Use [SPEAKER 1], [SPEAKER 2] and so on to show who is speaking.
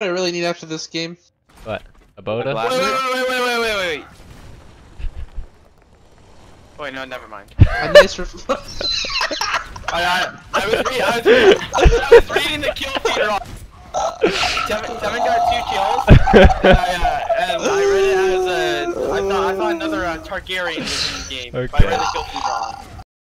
[SPEAKER 1] I really need after this game.
[SPEAKER 2] What? A Boda?
[SPEAKER 3] Wait, wait, wait, wait, wait, wait, wait, wait. Wait, no, never mind.
[SPEAKER 1] A nice reflex.
[SPEAKER 3] I, I, I was, re- I was, re- I was reading the kill feeder off. Devin, Devin got two kills, and I, uh, and I read it as a, I thought, I thought another uh, Targaryen was in the game, but I read the kill feeder wrong.